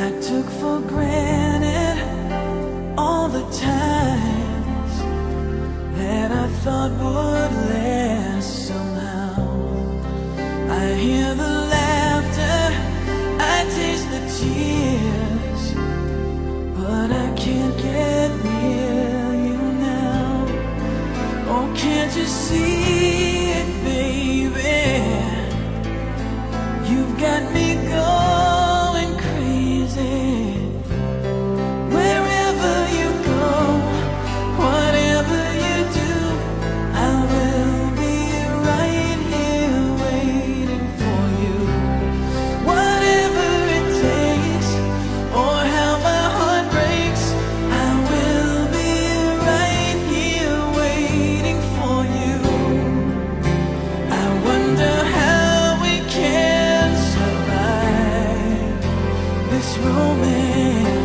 I took for granted all the times that I thought would last somehow. I hear the laughter, I taste the tears, but I can't get near you now. Oh, can't you see? this romance.